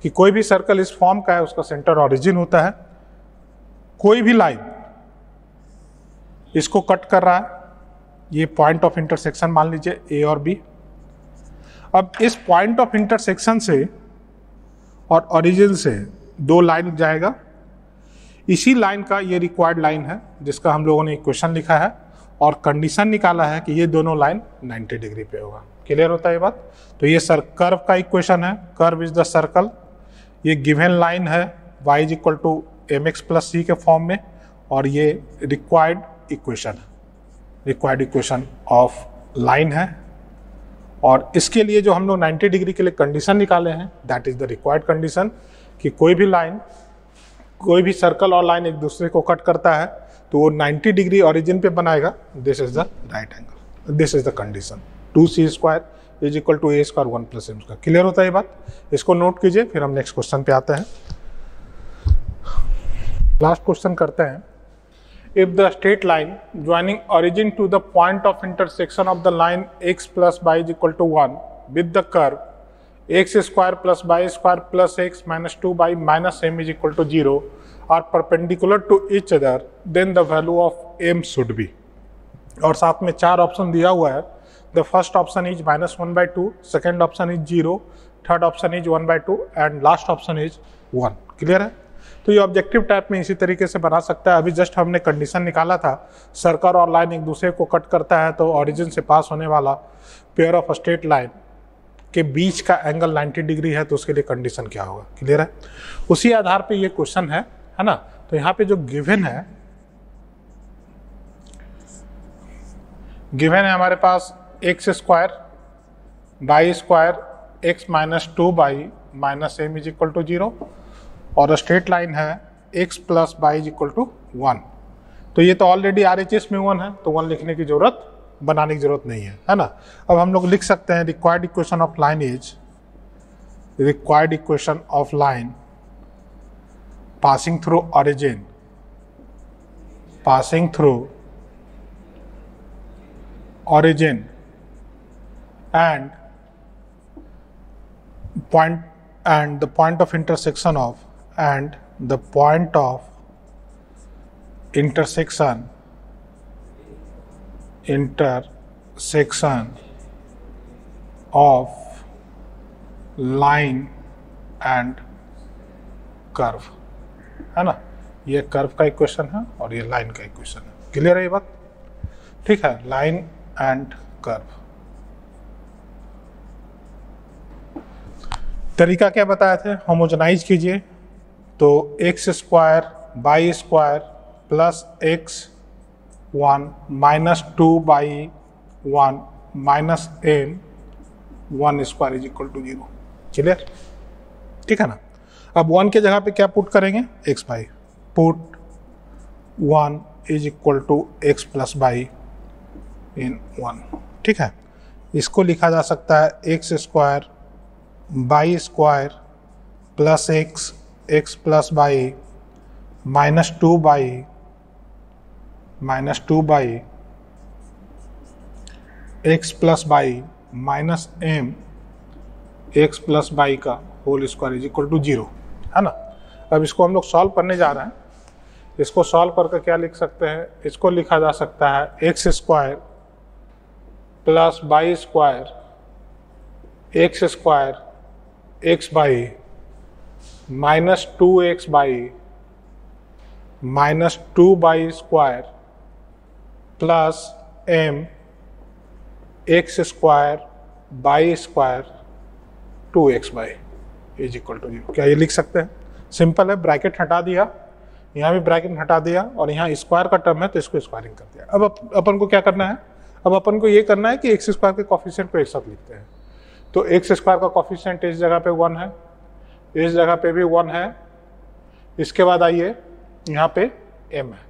कि कोई भी सर्कल इस फॉर्म का है, उसका सेंटर ऑरिजिन होता है। कोई भी लाइन इसको कट कर रहा है, ये पॉइंट ऑफ़ इंटरसेक्शन मान लीजिए ए और बी अब इस पॉइंट ऑफ़ इंटरसेक्शन से और ओरिजिन से दो लाइन जाएगा। इसी लाइन का ये रिक्वायर्ड लाइन है, जिसका हम लोगों ने इक्वेशन लिखा है और कंडीशन निकाला है कि ये दोनों लाइन 90 डिग्री पे होगा। क्लियर होता है ये बात? तो ये सर कर्व का इक्वेशन है। कर्व इज़ द सर्कल ये गिवन लाइन है, y is equal to m x plus c के फॉर्म में, और ये required equation required equation of line है। और इसके लिए जो हम लोग 90 डिग्री के लिए कंडीशन निकाले हैं that is the required condition कि कोई भी लाइन कोई भी सर्कल और लाइन एक दूसरे को कट करता है तो वो 90 डिग्री ओरिजिन पे बनाएगा। This is the right angle this is the condition two c square is equal to a square one plus m square clear होता है ये बात? इसको नोट कीजिए, फिर हम नेक्स्ट क्वेश्चन पे आते हैं। लास्ट क्वेश्चन करते हैं। If the straight line joining origin to the point of intersection of the line x plus y is equal to one with the curve x square plus y square plus x minus two y minus m is equal to zero are perpendicular to each other then the value of m should be और साथ में चार option दिया हुआ है। The first option is minus one by two second option is zero third option is one by two and last option is one clear है? तो ये ऑब्जेक्टिव टाइप में इसी तरीके से बना सकता है। अभी जस्ट हमने कंडीशन निकाला था। सर्कल और लाइन एक दूसरे को कट करता है तो ओरिजिन से पास होने वाला पेयर ऑफ़ स्ट्रेट लाइन के बीच का एंगल 90 डिग्री है तो उसके लिए कंडीशन क्या होगा? क्लियर है? उसी आधार पे ये क्वेश्चन है है ना? तो यहाँ पे जो गिवन है गिवन है हमारे पास x square y square x minus two y minus m is equal to zero और स्ट्रेट लाइन है x plus y is equal to one तो ये तो ऑलरेडी आर एच एस में वन है तो वन लिखने की ज़रूरत, बनाने की ज़रूरत नहीं है है ना? अब हम लोग लिख सकते हैं required equation of line is required equation of line passing through origin passing through origin and point and the point of intersection of and the point of intersection intersection of line and curve है ना ये curve का equation है और ये line का equation है clear है ये बात ठीक है लाइन एंड कर्व तरीका क्या बताए थे? होमोजनाइज कीजिए। तो x square y square plus x one minus two y one minus n one square is equal to zero clear ठीक है ना? अब वन के जगह पे क्या पुट करेंगे? X y put one is equal to x plus y in one ठीक है? इसको लिखा जा सकता है x square y square plus x x plus y minus two y minus two y x plus y minus m x plus y का whole square is equal to zero है ना? अब इसको हम लोग सॉल्व करने जा रहे हैं। इसको सॉल्व करके क्या लिख सकते हैं? इसको लिखा जा सकता है x square plus y square x square x y minus two x y minus two y square plus m x square y square two x y is equal to zero क्या ये लिख सकते हैं? सिंपल है bracket हटा दिया। यहाँ भी ब्रैकेट हटा दिया और यहाँ स्क्वायर का टर्म है तो इसको स्क्वायरिंग कर दिया। अब अपन को क्या करना है? अब अपन को ये करना है कि एक्स स्क्वायर के कॉफिशियंट को एक साथ लिखते हैं। तो एक्स स्क्वायर का कॉफिशेंट इस जगह पे वन है, इस जगह पे भी वन है। इसके बाद आइए, यहाँ पे एम है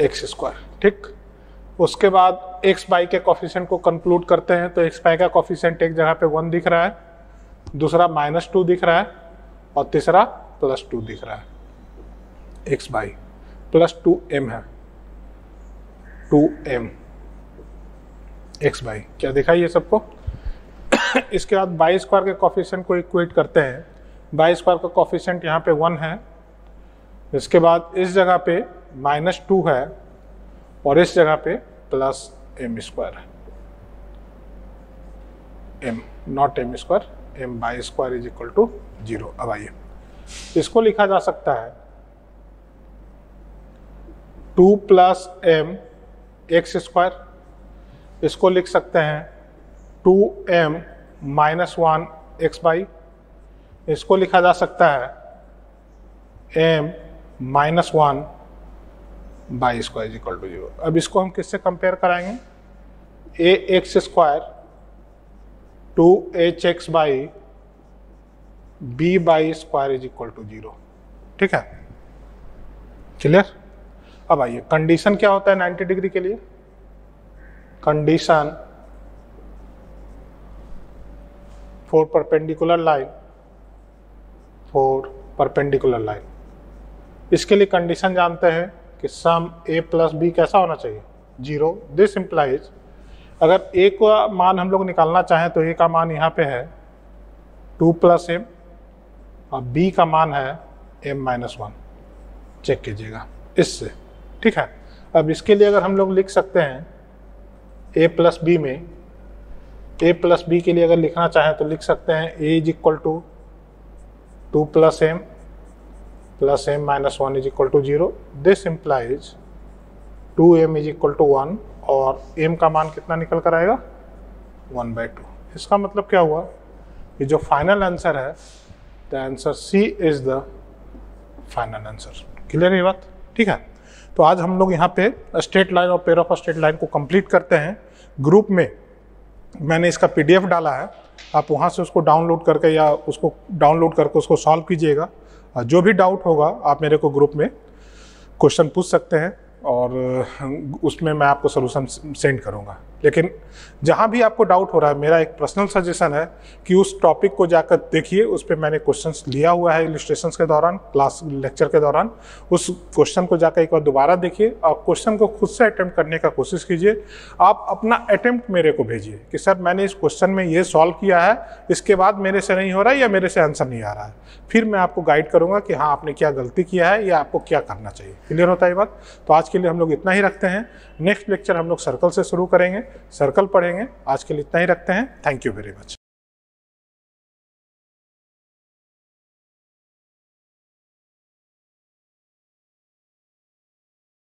एक्स स्क्वायर ठीक? उसके बाद एक्स बाई के कॉफिशियंट को कंक्लूड करते हैं तो एक्स बाई का कॉफिशेंट एक जगह पे वन दिख रहा है, दूसरा माइनस टू दिख रहा है, और तीसरा प्लस टू दिख रहा है। X Y plus two M है टू एम एक्स बाई क्या दिखा ये सबको? इसके बाद बाई स्क्वायर के कॉफिशेंट को इक्वेट करते हैं। बाई स्क्वायर का कॉफिशेंट यहाँ पे वन है। इसके बाद इस जगह पे माइनस टू है और इस जगह पे प्लस एम स्क्वायर है। M not m square m y square is equal to zero अब आइए। इसको लिखा जा सकता है। Two plus m x square इसको लिख सकते हैं। Two m minus one x y इसको लिखा जा सकता है m minus one y square is equal to zero अब इसको हम किससे कंपेयर कराएँगे? A x square two h x y b y square is equal to zero ठीक है? क्लियर अब आइए कंडीशन क्या होता है 90 डिग्री के लिए? Condition for perpendicular line, for perpendicular line. इसके लिए कंडीशन जानते हैं कि सम ए प्लस बी कैसा होना चाहिए? ज़ीरो दिस इम्प्लाइज अगर ए का मान हम लोग निकालना चाहें तो ए का मान यहाँ पे है टू प्लस एम और बी का मान है एम माइनस वन चेक कीजिएगा इससे, ठीक है? अब इसके लिए अगर हम लोग लिख सकते हैं ए प्लस बी में ए प्लस बी के लिए अगर लिखना चाहें तो लिख सकते हैं a is equal to two plus m plus m minus one is equal to zero this implies two m is equal to one और एम का मान कितना निकल कर आएगा? वन बाई टू इसका मतलब क्या हुआ? कि जो फाइनल आंसर है the answer c is the final answer clear ये बात? ठीक है? तो आज हम लोग यहाँ पे स्टेट लाइन और पेयर ऑफ़ स्टेट लाइन को कंप्लीट करते हैं। ग्रुप में मैंने इसका पीडीएफ डाला है, आप वहाँ से उसको डाउनलोड करके या उसको डाउनलोड करके उसको सॉल्व कीजिएगा। जो भी डाउट होगा, आप मेरे को ग्रुप में क्वेश्चन पूछ सकते हैं और उसमें मैं आपको सोल्यूशन सेंड करूँगा। लेकिन जहाँ भी आपको डाउट हो रहा है, मेरा एक पर्सनल सजेशन है कि उस टॉपिक को जाकर देखिए, उस पर मैंने क्वेश्चंस लिया हुआ है इलिस्ट्रेशन के दौरान क्लास लेक्चर के दौरान। उस क्वेश्चन को जाकर एक बार दोबारा देखिए और क्वेश्चन को खुद से अटैम्प्ट करने का कोशिश कीजिए। आप अपना अटैम्प्ट मेरे को भेजिए कि, सर, मैंने इस क्वेश्चन में ये सॉल्व किया है, इसके बाद मेरे से नहीं हो रहा है या मेरे से आंसर नहीं आ रहा है? फिर मैं आपको गाइड करूँगा कि हाँ आपने क्या गलती किया है या आपको क्या करना चाहिए? क्लियर होता है बात? तो आज के लिए हम लोग इतना ही रखते हैं। नेक्स्ट लेक्चर हम लोग सर्कल से शुरू करेंगे। सर्कल पढ़ेंगे। आज के लिए इतना ही रखते हैं। Thank you very much